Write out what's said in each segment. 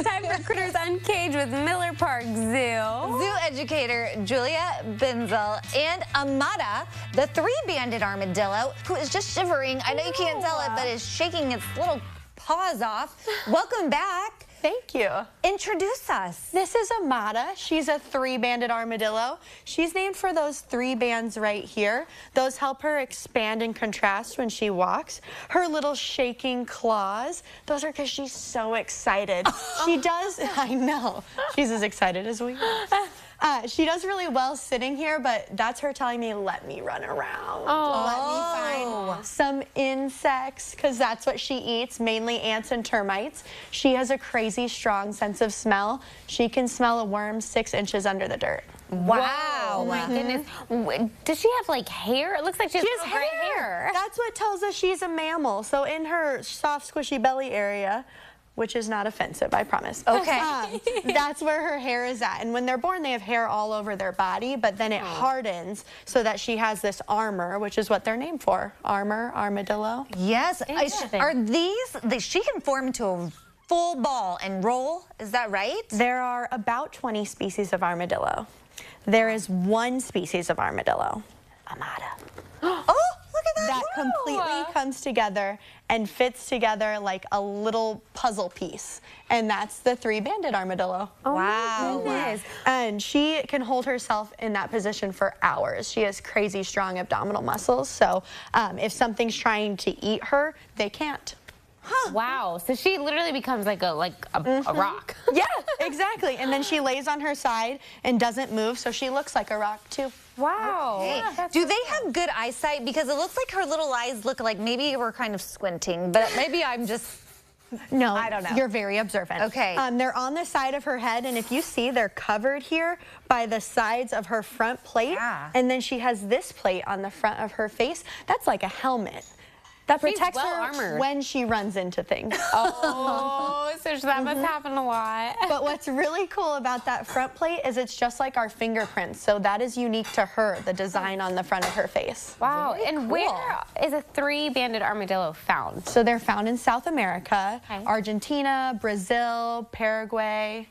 It's time for Critters Uncaged with Miller Park Zoo. Zoo educator Julia Benzel and Amata, the three-banded armadillo, who is just shivering. I know you can't tell it, but is shaking its little paws off. Welcome back. Thank you. Introduce us. This is Amata. She's a three-banded armadillo. She's named for those three bands right here. Those help her expand and contrast when she walks. Her little shaking claws, those are because she's so excited. she does, I know, she's as excited as we are. Uh, she does really well sitting here, but that's her telling me, let me run around. Let me find some insects, because that's what she eats, mainly ants and termites. She has a crazy strong sense of smell. She can smell a worm six inches under the dirt. Wow. Oh my goodness. W- Does she have like hair? It looks like she has, She has little gray hair. That's what tells us she's a mammal. So in her soft, squishy belly area, which is not offensive, I promise. Okay. Um, that's where her hair is at. And when they're born, they have hair all over their body, but then it hardens so that she has this armor, which is what they're named for. Armor, armadillo. Yes. Interesting. Are these, they, she can form into a full ball and roll, is that right? There are about 20 species of armadillo. There is one species of armadillo, Amata. Oh, that. that completely comes together and fits together like a little puzzle piece. And that's the three-banded armadillo. Oh Wow. And she can hold herself in that position for hours. She has crazy strong abdominal muscles. So um, if something's trying to eat her, they can't. Wow. So she literally becomes like a like a, Mm-hmm. a rock. Yeah, exactly. And then she lays on her side and doesn't move, so she looks like a rock too. Wow. Hey, Yeah, do so they cool. have good eyesight? Because it looks like her little eyes look like maybe we're kind of squinting, but maybe I'm just. No, I don't know. You're very observant. Okay. Um, they're on the side of her head, and if you see, they're covered here by the sides of her front plate. Yeah. And then she has this plate on the front of her face. That's like a helmet. That She's protects well her armored. when she runs into things. Oh, so that Mm-hmm. must happen a lot. But what's really cool about that front plate is it's just like our fingerprints. So that is unique to her, the design on the front of her face. Wow. Very and cool. where is a three-banded armadillo found? So they're found in South America, Okay. Argentina, Brazil, Paraguay.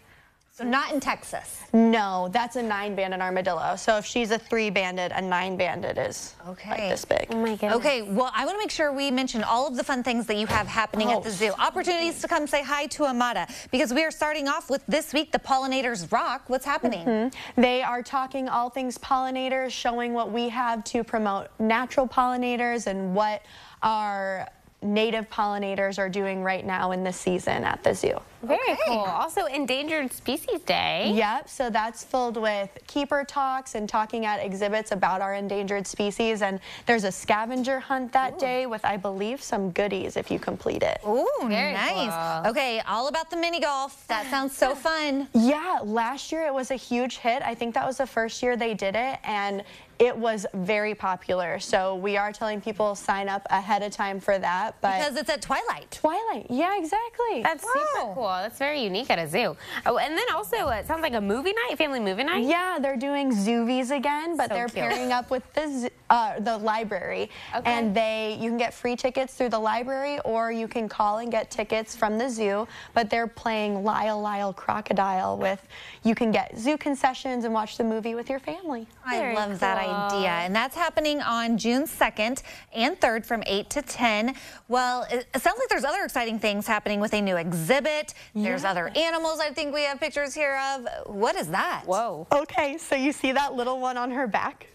So not in Texas. No, that's a nine-banded armadillo. So if she's a three-banded, a nine-banded is Okay. like this big. Oh my goodness. Okay, well, I want to make sure we mention all of the fun things that you have happening at the Oh. zoo. Opportunities to come say hi to Amata because we are starting off with this week, the Pollinators Rock. What's happening? Mm-hmm. They are talking all things pollinators, showing what we have to promote natural pollinators and what our native pollinators are doing right now in the season at the zoo. Very Okay. cool. Also, Endangered Species Day. Yep, so that's filled with keeper talks and talking at exhibits about our endangered species. And there's a scavenger hunt that day with, I believe, some goodies if you complete it. Ooh, Very nice. cool. Okay, all about the mini golf. That sounds so fun. Yeah, last year it was a huge hit. I think that was the first year they did it, and it was very popular. So we are telling people sign up ahead of time for that. But Because it's at Twilight. Twilight, yeah, exactly. That's super Wow. Cool. That's very unique at a zoo. Oh, and then also, uh, it sounds like a movie night, family movie night. yeah, they're doing Zoovies again, but So they're cute. pairing up with the uh, the library, Okay. and they you can get free tickets through the library, or you can call and get tickets from the zoo. But they're playing Lyle Lyle Crocodile with you can get zoo concessions and watch the movie with your family. I Very love that idea. And that's happening on June 2nd and 3rd from 8 to 10. Well, it, it sounds like there's other exciting things happening with a new exhibit. There's other animals I think we have pictures here of. What is that? Whoa. Okay, so you see that little one on her back?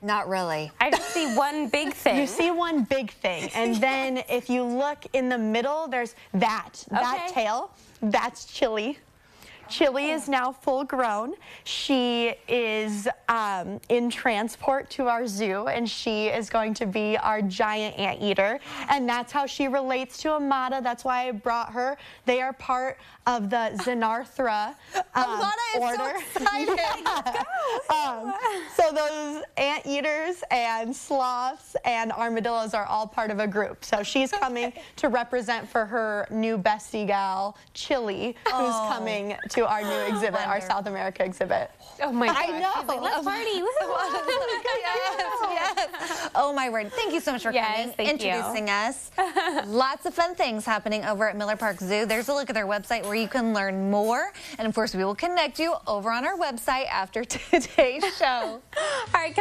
Not really. I just see one big thing. You see one big thing, and then if you look in the middle, there's that. That tail, that's Chili. Chili is now full grown. She is um, in transport to our zoo, and she is going to be our giant anteater. And that's how she relates to Amata. That's why I brought her. They are part of the Xenarthra um, Amata is order. so excited. Um, so those anteaters and sloths and armadillos are all part of a group. So she's coming to represent for her new bestie gal, Chili, who's coming to to our new exhibit, our South America exhibit. Oh my gosh. I know. She's like, let's party. Woohoo. yes, yes. Oh my word. Thank you so much for Yes, coming, thank you. introducing us. Lots of fun things happening over at Miller Park Zoo. There's a look at their website where you can learn more. And of course, we will connect you over on our website after today's show. All right.